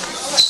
Okay.